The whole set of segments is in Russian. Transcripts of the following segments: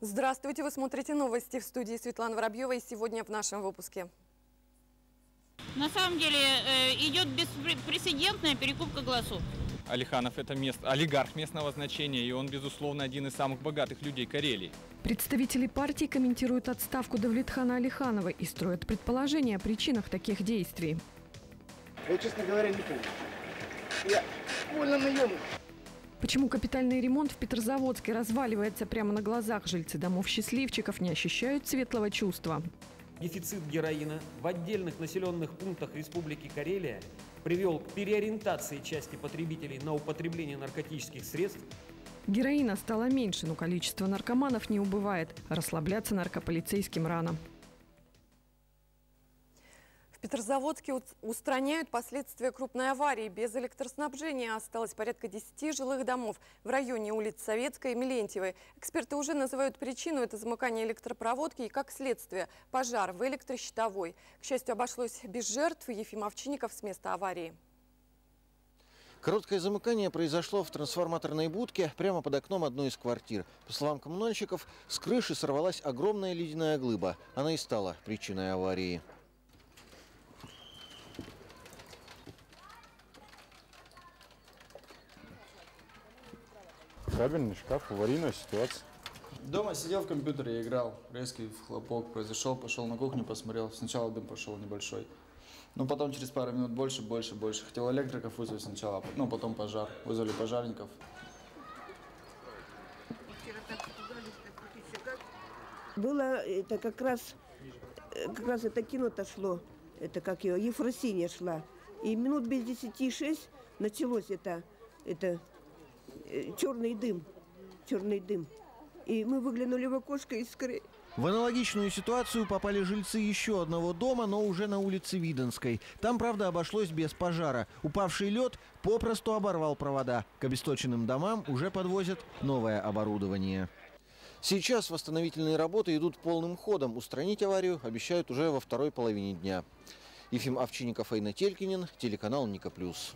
Здравствуйте, вы смотрите новости в студии Светлана Воробьева и сегодня в нашем выпуске. На самом деле э, идет беспрецедентная перекупка голосов. Алиханов это мест, олигарх местного значения, и он, безусловно, один из самых богатых людей Карелии. Представители партии комментируют отставку Давлетхана Алиханова и строят предположения о причинах таких действий. Я, честно говоря, не помню. Я больно наемный. Почему капитальный ремонт в Петрозаводске разваливается прямо на глазах? Жильцы домов счастливчиков не ощущают светлого чувства. Дефицит героина в отдельных населенных пунктах Республики Карелия привел к переориентации части потребителей на употребление наркотических средств. Героина стало меньше, но количество наркоманов не убывает. Расслабляться наркополицейским рано. В Петрозаводске устраняют последствия крупной аварии. Без электроснабжения осталось порядка 10 жилых домов в районе улиц Советской и Милентьевой. Эксперты уже называют причину это замыкание электропроводки и, как следствие, пожар в электрощитовой. К счастью, обошлось без жертв. Ефим Овчинников с места аварии. Короткое замыкание произошло в трансформаторной будке прямо под окном одной из квартир. По словам коммунальщиков, с крыши сорвалась огромная ледяная глыба. Она и стала причиной аварии. Кабельный шкаф, аварийная ситуация. Дома сидел в компьютере, играл. Резкий хлопок произошел, пошел на кухню, посмотрел. Сначала дым пошел небольшой. Ну, потом через пару минут больше, больше, больше. Хотел электриков вызвать сначала, ну, потом пожар. Вызвали пожарников. Было это как раз, как раз это кино-то шло, это как ее, Ефросинья шла. И минут без десяти шесть началось это, это черный дым, черный дым. И мы выглянули в окошко и скорее... В аналогичную ситуацию попали жильцы еще одного дома, но уже на улице Виденской. Там, правда, обошлось без пожара. Упавший лед попросту оборвал провода. К обесточенным домам уже подвозят новое оборудование. Сейчас восстановительные работы идут полным ходом. Устранить аварию обещают уже во второй половине дня. Ефим Овчинников, Айна Телькинин, телеканал Ника Плюс.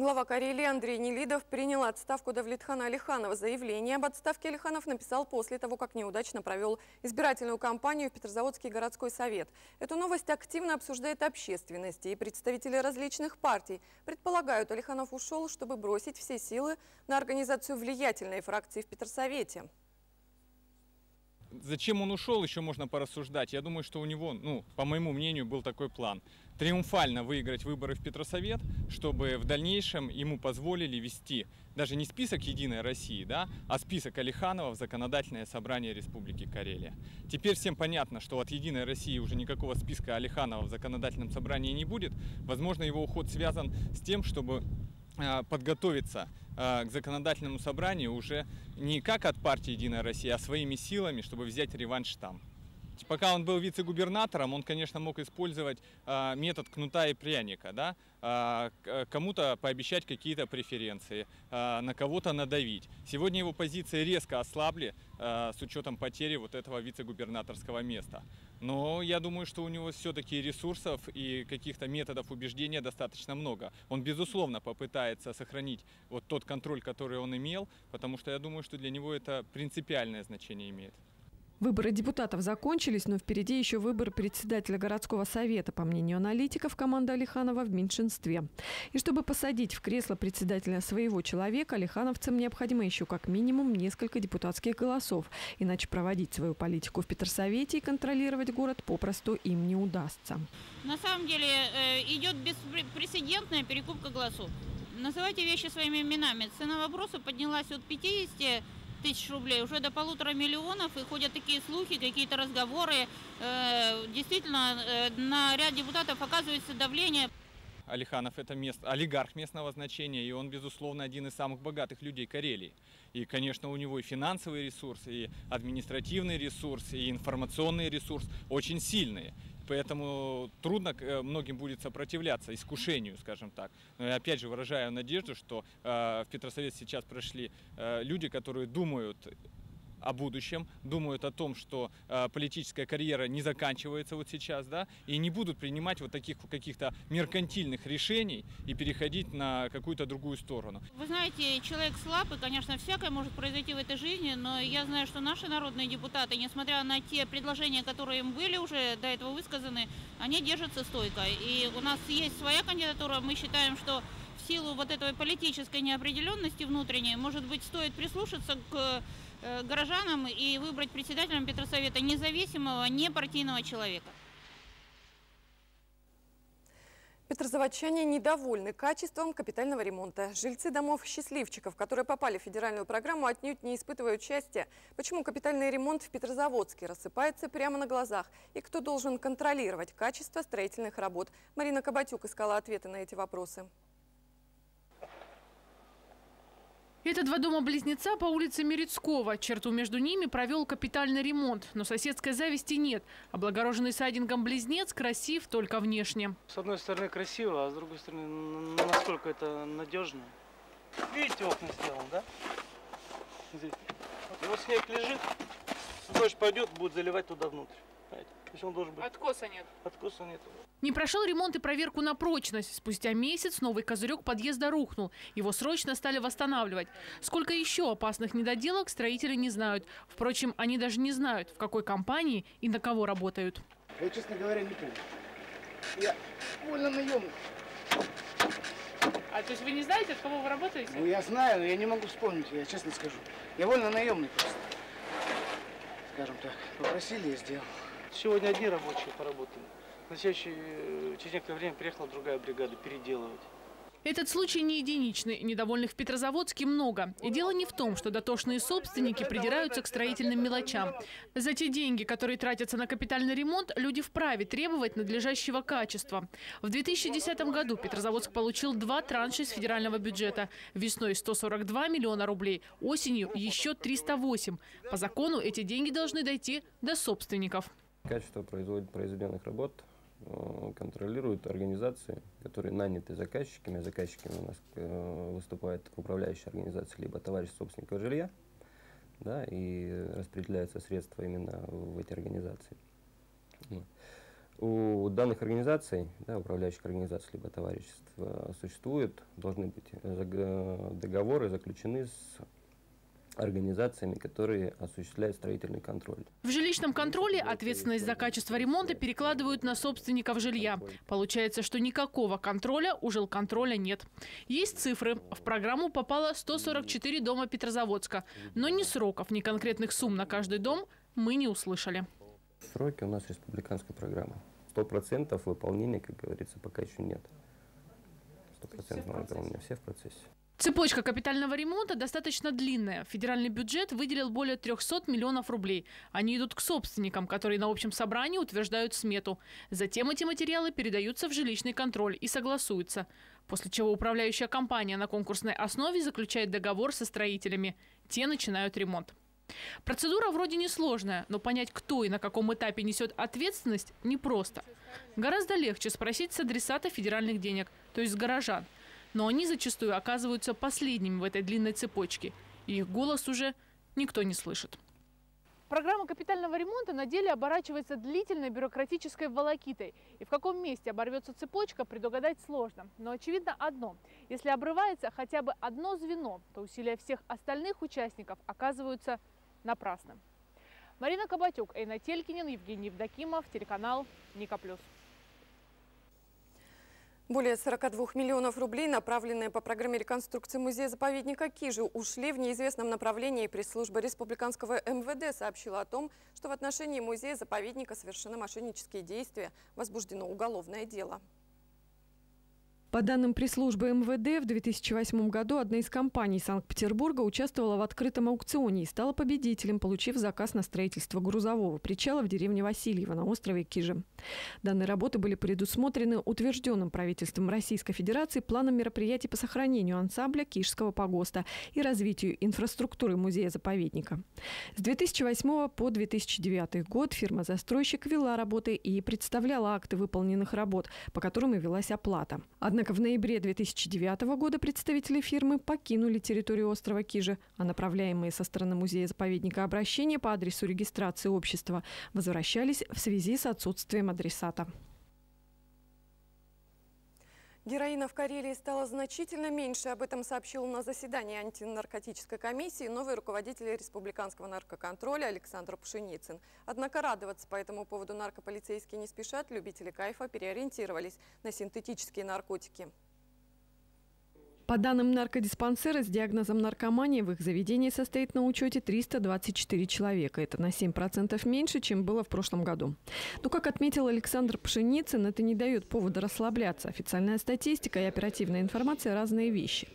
Глава Карелии Андрей Нелидов принял отставку Давлетхана Алиханова. Заявление об отставке Алиханов написал после того, как неудачно провел избирательную кампанию в Петрозаводский городской совет. Эту новость активно обсуждает общественность и представители различных партий. Предполагают, Алиханов ушел, чтобы бросить все силы на организацию влиятельной фракции в Петросовете. Зачем он ушел, еще можно порассуждать. Я думаю, что у него, ну, по моему мнению, был такой план. Триумфально выиграть выборы в Петросовет, чтобы в дальнейшем ему позволили вести даже не список «Единой России», да, а список Алиханова в Законодательное собрание Республики Карелия. Теперь всем понятно, что от «Единой России» уже никакого списка Алиханова в Законодательном собрании не будет. Возможно, его уход связан с тем, чтобы а, подготовиться а, к законодательному собранию уже не как от партии «Единая Россия», а своими силами, чтобы взять реванш там. Пока он был вице-губернатором, он, конечно, мог использовать э, метод кнута и пряника, да, э, кому-то пообещать какие-то преференции, э, на кого-то надавить. Сегодня его позиции резко ослабли э, с учетом потери вот этого вице-губернаторского места. Но я думаю, что у него все-таки ресурсов и каких-то методов убеждения достаточно много. Он, безусловно, попытается сохранить вот тот контроль, который он имел, потому что я думаю, что для него это принципиальное значение имеет. Выборы депутатов закончились, но впереди еще выбор председателя городского совета. По мнению аналитиков, команда Алиханова в меньшинстве. И чтобы посадить в кресло председателя своего человека, алихановцам необходимо еще как минимум несколько депутатских голосов. Иначе проводить свою политику в Петросовете и контролировать город попросту им не удастся. На самом деле э, идет беспрецедентная перекупка голосов. Называйте вещи своими именами. Цена вопроса поднялась от 50 тысяч рублей, уже до полутора миллионов, и ходят такие слухи, какие-то разговоры. Э, действительно, э, на ряд депутатов оказывается давление. Алиханов это мест, олигарх местного значения, и он, безусловно, один из самых богатых людей Карелии. И, конечно, у него и финансовый ресурс, и административный ресурс, и информационный ресурс очень сильные. Поэтому трудно э, многим будет сопротивляться искушению, скажем так. Но я опять же выражаю надежду, что э, в Петросовет сейчас прошли э, люди, которые думают о будущем, думают о том, что э, политическая карьера не заканчивается вот сейчас, да, и не будут принимать вот таких каких-то меркантильных решений и переходить на какую-то другую сторону. Вы знаете, человек слаб, и, конечно, всякое может произойти в этой жизни, но я знаю, что наши народные депутаты, несмотря на те предложения, которые им были уже до этого высказаны, они держатся стойко. И у нас есть своя кандидатура, мы считаем, что в силу вот этой политической неопределенности внутренней, может быть, стоит прислушаться к горожанам и выбрать председателем Петросовета независимого, непартийного человека. Петрозаводчане недовольны качеством капитального ремонта. Жильцы домов счастливчиков, которые попали в федеральную программу, отнюдь не испытывают счастья. Почему капитальный ремонт в Петрозаводске рассыпается прямо на глазах? И кто должен контролировать качество строительных работ? Марина Кабатюк искала ответы на эти вопросы. Это два дома-близнеца по улице Мерецкого. Черту между ними провел капитальный ремонт. Но соседской зависти нет. Облагороженный сайдингом близнец красив только внешне. С одной стороны красиво, а с другой стороны, насколько это надежно. Видите, окна сделан, да? Здесь. Вот снег лежит, дождь пойдет, будет заливать туда внутрь. То есть он должен быть... Откоса нет. Откоса нет. Не прошел ремонт и проверку на прочность. Спустя месяц новый козырек подъезда рухнул. Его срочно стали восстанавливать. Сколько еще опасных недоделок строители не знают. Впрочем, они даже не знают, в какой компании и на кого работают. Я, честно говоря, не помню. Я больно наемный. А то есть вы не знаете, от кого вы работаете? Ну, я знаю, но я не могу вспомнить, я честно скажу. Я вольно наемный просто. Скажем так. Попросили, я сделал. Сегодня одни рабочие поработали. На следующий, э, через некоторое время приехала другая бригада переделывать. Этот случай не единичный. Недовольных в Петрозаводске много. И дело не в том, что дотошные собственники придираются к строительным мелочам. За те деньги, которые тратятся на капитальный ремонт, люди вправе требовать надлежащего качества. В 2010 году Петрозаводск получил два транша из федерального бюджета. Весной 142 миллиона рублей, осенью еще 308. По закону эти деньги должны дойти до собственников. Качество произведенных работ э, контролируют организации, которые наняты заказчиками. Заказчиками у нас э, выступает управляющая организация, либо товарищ собственника жилья, да, и распределяются средства именно в эти организации. У данных организаций, да, управляющих организаций, либо товариществ, существуют, должны быть э, договоры заключены с организациями, которые осуществляют строительный контроль. В жилищном контроле ответственность за качество ремонта перекладывают на собственников жилья. Получается, что никакого контроля у жилконтроля нет. Есть цифры. В программу попало 144 дома Петрозаводска. Но ни сроков, ни конкретных сумм на каждый дом мы не услышали. Сроки у нас республиканской программы. Сто процентов выполнения, как говорится, пока еще нет. Сто процентов выполнения. Все в процессе. Цепочка капитального ремонта достаточно длинная. Федеральный бюджет выделил более 300 миллионов рублей. Они идут к собственникам, которые на общем собрании утверждают смету. Затем эти материалы передаются в жилищный контроль и согласуются. После чего управляющая компания на конкурсной основе заключает договор со строителями. Те начинают ремонт. Процедура вроде несложная, но понять, кто и на каком этапе несет ответственность, непросто. Гораздо легче спросить с адресата федеральных денег, то есть с горожан – но они зачастую оказываются последними в этой длинной цепочке. И их голос уже никто не слышит. Программа капитального ремонта на деле оборачивается длительной бюрократической волокитой. И в каком месте оборвется цепочка, предугадать сложно. Но очевидно одно. Если обрывается хотя бы одно звено, то усилия всех остальных участников оказываются напрасным. Марина Кабатюк, Эйна Телькинин, Евгений Евдокимов, телеканал Ника Плюс. Более 42 миллионов рублей, направленные по программе реконструкции музея-заповедника Кижи, ушли в неизвестном направлении. Пресс-служба республиканского МВД сообщила о том, что в отношении музея-заповедника совершены мошеннические действия, возбуждено уголовное дело. По данным пресс-службы МВД, в 2008 году одна из компаний Санкт-Петербурга участвовала в открытом аукционе и стала победителем, получив заказ на строительство грузового причала в деревне Васильева на острове Кижи. Данные работы были предусмотрены утвержденным правительством Российской Федерации планом мероприятий по сохранению ансамбля Кижского погоста и развитию инфраструктуры музея-заповедника. С 2008 по 2009 год фирма-застройщик вела работы и представляла акты выполненных работ, по которым и велась оплата. Однако Однако в ноябре 2009 года представители фирмы покинули территорию острова Кижи, а направляемые со стороны музея-заповедника обращения по адресу регистрации общества возвращались в связи с отсутствием адресата. Героина в Карелии стало значительно меньше. Об этом сообщил на заседании антинаркотической комиссии новый руководитель республиканского наркоконтроля Александр Пшеницын. Однако радоваться по этому поводу наркополицейские не спешат. Любители кайфа переориентировались на синтетические наркотики. По данным наркодиспансера, с диагнозом наркомании в их заведении состоит на учете 324 человека. Это на 7% меньше, чем было в прошлом году. Но, как отметил Александр Пшеницын, это не дает повода расслабляться. Официальная статистика и оперативная информация – разные вещи.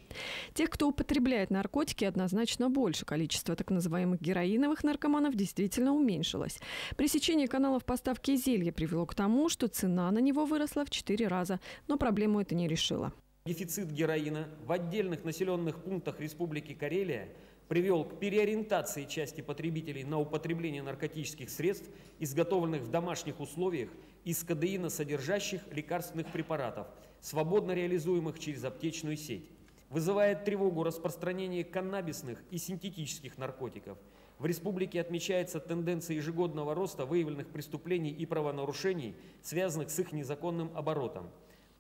Тех, кто употребляет наркотики, однозначно больше. Количество так называемых героиновых наркоманов действительно уменьшилось. Пресечение каналов поставки зелья привело к тому, что цена на него выросла в 4 раза. Но проблему это не решило. Дефицит героина в отдельных населенных пунктах Республики Карелия привел к переориентации части потребителей на употребление наркотических средств, изготовленных в домашних условиях из кадеина содержащих лекарственных препаратов, свободно реализуемых через аптечную сеть. Вызывает тревогу распространение каннабисных и синтетических наркотиков. В республике отмечается тенденция ежегодного роста выявленных преступлений и правонарушений, связанных с их незаконным оборотом.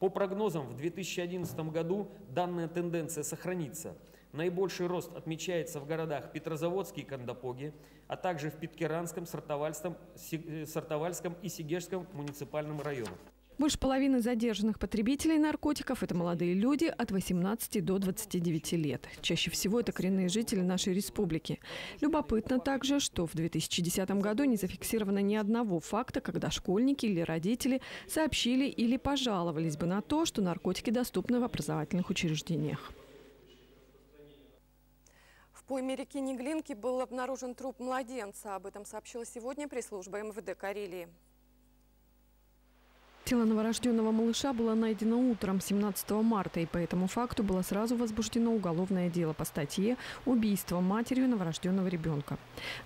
По прогнозам, в 2011 году данная тенденция сохранится. Наибольший рост отмечается в городах Петрозаводске и Кандапоге, а также в Питкеранском, Сартовальском, э, и Сигежском муниципальном районах. Больше половины задержанных потребителей наркотиков – это молодые люди от 18 до 29 лет. Чаще всего это коренные жители нашей республики. Любопытно также, что в 2010 году не зафиксировано ни одного факта, когда школьники или родители сообщили или пожаловались бы на то, что наркотики доступны в образовательных учреждениях. В пойме реки Неглинки был обнаружен труп младенца. Об этом сообщила сегодня пресс-служба МВД Карелии. Тело новорожденного малыша было найдено утром 17 марта, и по этому факту было сразу возбуждено уголовное дело по статье «Убийство матерью новорожденного ребенка».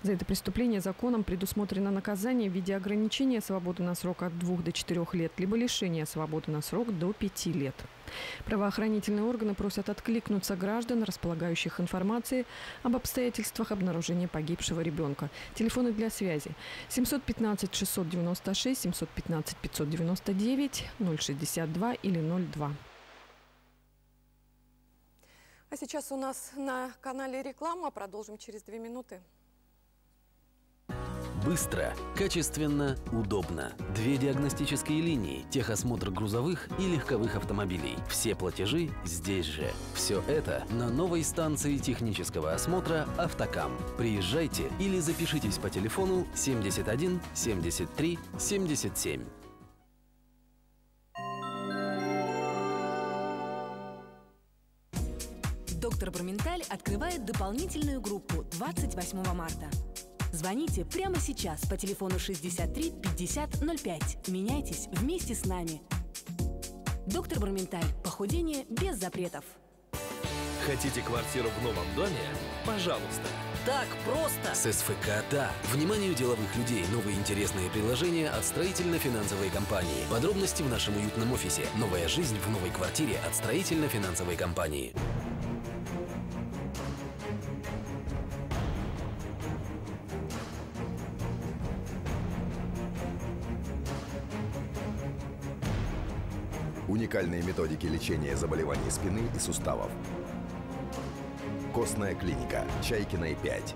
За это преступление законом предусмотрено наказание в виде ограничения свободы на срок от 2 до 4 лет, либо лишения свободы на срок до 5 лет. Правоохранительные органы просят откликнуться граждан, располагающих информацией об обстоятельствах обнаружения погибшего ребенка. Телефоны для связи 715 696 715 599 062 или 02. А сейчас у нас на канале реклама. Продолжим через две минуты. Быстро, качественно, удобно. Две диагностические линии, техосмотр грузовых и легковых автомобилей. Все платежи здесь же. Все это на новой станции технического осмотра «Автокам». Приезжайте или запишитесь по телефону 71 73 77. Доктор Борменталь открывает дополнительную группу 28 марта. Звоните прямо сейчас по телефону 63 50 05. Меняйтесь вместе с нами. Доктор Барменталь. Похудение без запретов. Хотите квартиру в новом доме? Пожалуйста. Так просто! С СФК «Да». Вниманию деловых людей новые интересные предложения от строительно-финансовой компании. Подробности в нашем уютном офисе. Новая жизнь в новой квартире от строительно-финансовой компании. Уникальные методики лечения заболеваний спины и суставов. Костная клиника. Чайкиной 5.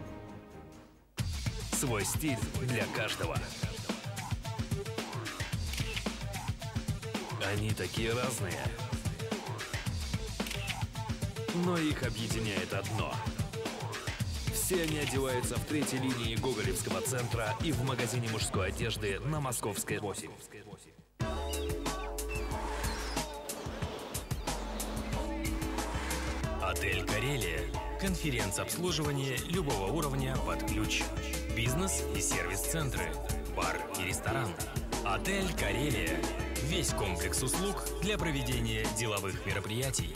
Свой стиль для каждого. Они такие разные. Но их объединяет одно. Все они одеваются в третьей линии Гоголевского центра и в магазине мужской одежды на Московской 8. «Карелия». Конференц-обслуживание любого уровня под ключ. Бизнес и сервис-центры. Бар и ресторан. Отель «Карелия». Весь комплекс услуг для проведения деловых мероприятий.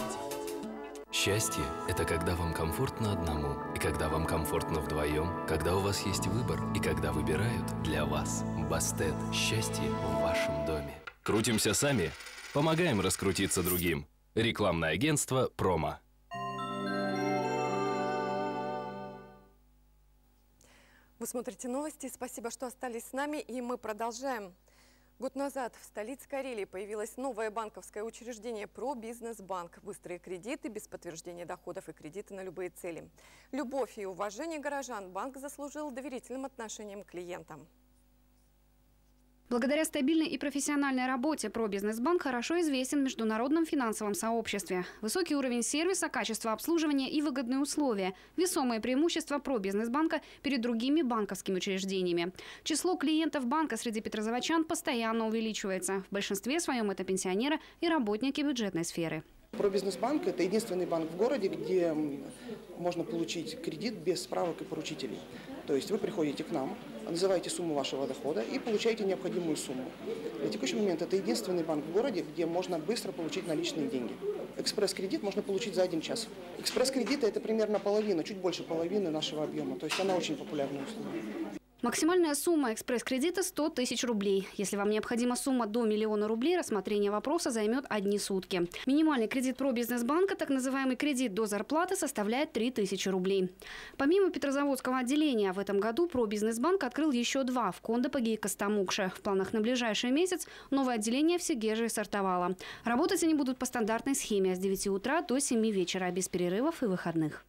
Счастье – это когда вам комфортно одному, и когда вам комфортно вдвоем, когда у вас есть выбор, и когда выбирают для вас. Бастет. Счастье в вашем доме. Крутимся сами, помогаем раскрутиться другим. Рекламное агентство «Промо». Вы смотрите новости. Спасибо, что остались с нами, и мы продолжаем. Год назад в столице Карелии появилось новое банковское учреждение «Про Бизнес-банк». Быстрые кредиты без подтверждения доходов и кредиты на любые цели. Любовь и уважение горожан банк заслужил доверительным отношением к клиентам. Благодаря стабильной и профессиональной работе ProBusinessBank хорошо известен в международном финансовом сообществе. Высокий уровень сервиса, качество обслуживания и выгодные условия – весомые преимущества ProBusinessBank перед другими банковскими учреждениями. Число клиентов банка среди петрозаводчан постоянно увеличивается. В большинстве своем это пенсионеры и работники бюджетной сферы. ProBusinessBank – это единственный банк в городе, где можно получить кредит без справок и поручителей. То есть вы приходите к нам, называете сумму вашего дохода и получаете необходимую сумму. На текущий момент это единственный банк в городе, где можно быстро получить наличные деньги. Экспресс-кредит можно получить за один час. Экспресс-кредиты – это примерно половина, чуть больше половины нашего объема. То есть она очень популярная услуга. Максимальная сумма экспресс-кредита – 100 тысяч рублей. Если вам необходима сумма до миллиона рублей, рассмотрение вопроса займет одни сутки. Минимальный кредит про бизнес-банка, так называемый кредит до зарплаты, составляет 3 тысячи рублей. Помимо Петрозаводского отделения, в этом году про бизнес-банк открыл еще два в Кондопаге и Костомукше. В планах на ближайший месяц новое отделение в Сегеже и Сартовало. Работать они будут по стандартной схеме с 9 утра до 7 вечера, без перерывов и выходных.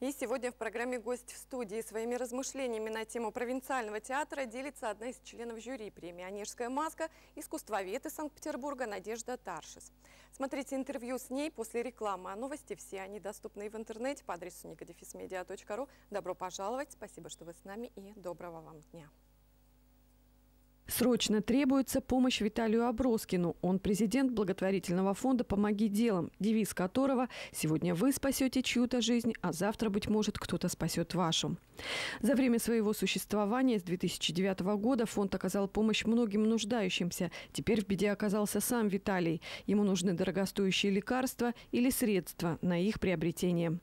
И сегодня в программе «Гость в студии» своими размышлениями на тему провинциального театра делится одна из членов жюри премии «Онежская маска» искусствовед из Санкт-Петербурга Надежда Таршис. Смотрите интервью с ней после рекламы. А новости все они доступны в интернете по адресу никодефисмедиа.ру. Добро пожаловать, спасибо, что вы с нами и доброго вам дня. Срочно требуется помощь Виталию Аброскину. Он президент благотворительного фонда «Помоги делом», девиз которого «Сегодня вы спасете чью-то жизнь, а завтра, быть может, кто-то спасет вашу». За время своего существования с 2009 года фонд оказал помощь многим нуждающимся. Теперь в беде оказался сам Виталий. Ему нужны дорогостоящие лекарства или средства на их приобретение.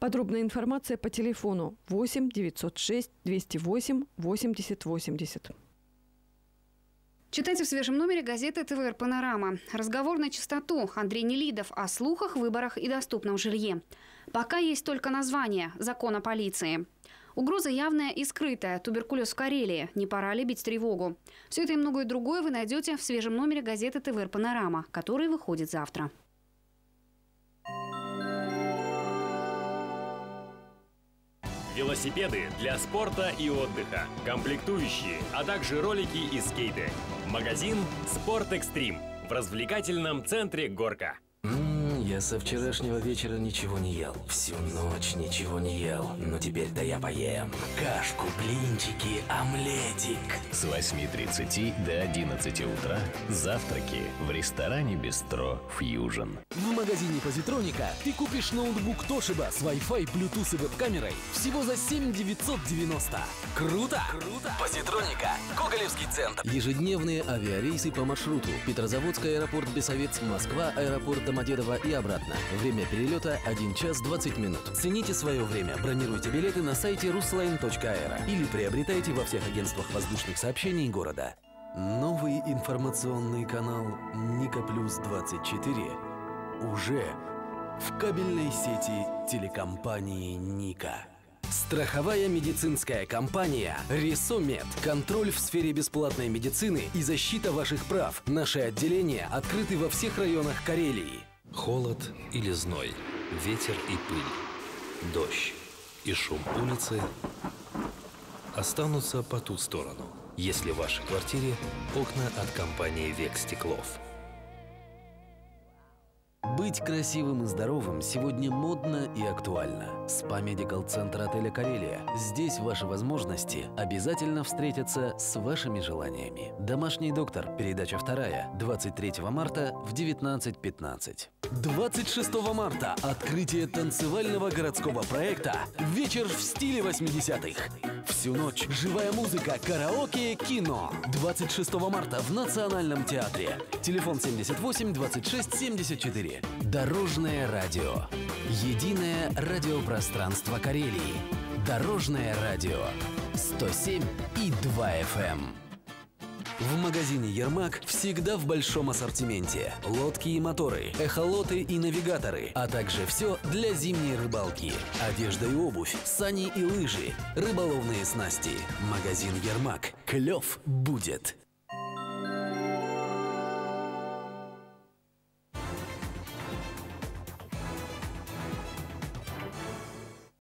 Подробная информация по телефону 8 906 208 80 80. Читайте в свежем номере газеты ТВР «Панорама». Разговор на чистоту. Андрей Нелидов о слухах, выборах и доступном жилье. Пока есть только название «Закон о полиции». Угроза явная и скрытая. Туберкулез в Карелии. Не пора ли бить тревогу? Все это и многое другое вы найдете в свежем номере газеты ТВР «Панорама», который выходит завтра. Велосипеды для спорта и отдыха, комплектующие, а также ролики и скейты. Магазин «Спорт Экстрим» в развлекательном центре «Горка». Я со вчерашнего вечера ничего не ел. Всю ночь ничего не ел. Но теперь-то я поем. Кашку, блинчики, омлетик. С 8.30 до 11 утра завтраки в ресторане «Бистро Фьюжн». В магазине Позитроника ты купишь ноутбук Toshiba с Wi-Fi, Bluetooth и веб-камерой всего за 7 990. Круто! Круто! Позитроника. Гоголевский центр. Ежедневные авиарейсы по маршруту. Петрозаводский аэропорт Бесовец, Москва, аэропорт Домодедово и обратно. Время перелета 1 час 20 минут. Цените свое время. Бронируйте билеты на сайте rusline.aero или приобретайте во всех агентствах воздушных сообщений города. Новый информационный канал Ника Плюс 24 уже в кабельной сети телекомпании Ника. Страховая медицинская компания «Ресомед». Контроль в сфере бесплатной медицины и защита ваших прав. Наши отделения открыты во всех районах Карелии. Холод или зной, ветер и пыль, дождь и шум улицы останутся по ту сторону, если в вашей квартире окна от компании «Век стеклов». Быть красивым и здоровым сегодня модно и актуально. СПА Медикал Центр отеля «Карелия». Здесь ваши возможности обязательно встретятся с вашими желаниями. Домашний доктор. Передача вторая. 23 марта в 19.15. 26 марта. Открытие танцевального городского проекта «Вечер в стиле 80-х». Всю ночь живая музыка, караоке, кино. 26 марта в Национальном театре. Телефон 78 26 74. Дорожное радио. Единое радиопространство Карелии. Дорожное радио. 107 и 2 FM. В магазине «Ермак» всегда в большом ассортименте. Лодки и моторы, эхолоты и навигаторы, а также все для зимней рыбалки. Одежда и обувь, сани и лыжи, рыболовные снасти. Магазин «Ермак». Клев будет.